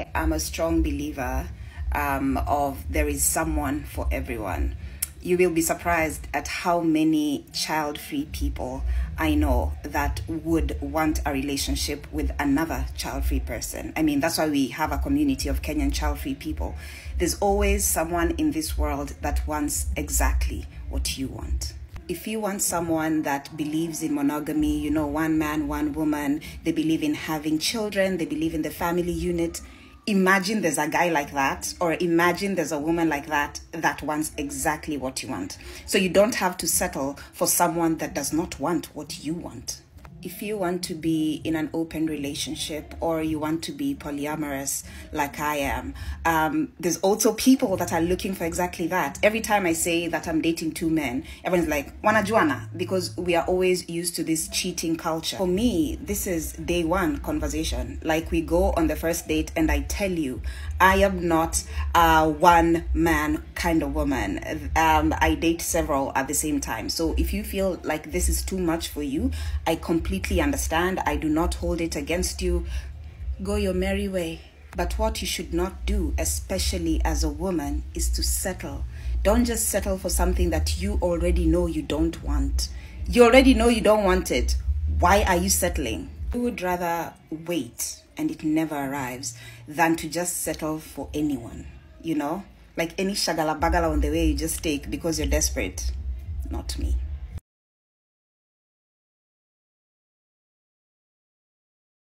I am a strong believer um, of there is someone for everyone. You will be surprised at how many child free people I know that would want a relationship with another child free person. I mean, that's why we have a community of Kenyan child free people. There's always someone in this world that wants exactly what you want if you want someone that believes in monogamy, you know, one man, one woman, they believe in having children, they believe in the family unit, imagine there's a guy like that, or imagine there's a woman like that that wants exactly what you want. So you don't have to settle for someone that does not want what you want if you want to be in an open relationship or you want to be polyamorous like I am, um, there's also people that are looking for exactly that. Every time I say that I'm dating two men, everyone's like, Wanajuana, because we are always used to this cheating culture. For me, this is day one conversation. Like we go on the first date and I tell you, I am not a one man kind of woman. Um, I date several at the same time. So if you feel like this is too much for you, I completely understand. I do not hold it against you. Go your merry way. But what you should not do, especially as a woman, is to settle. Don't just settle for something that you already know you don't want. You already know you don't want it. Why are you settling? You would rather wait and it never arrives than to just settle for anyone, you know? Like any shagala bagala on the way you just take because you're desperate. Not me.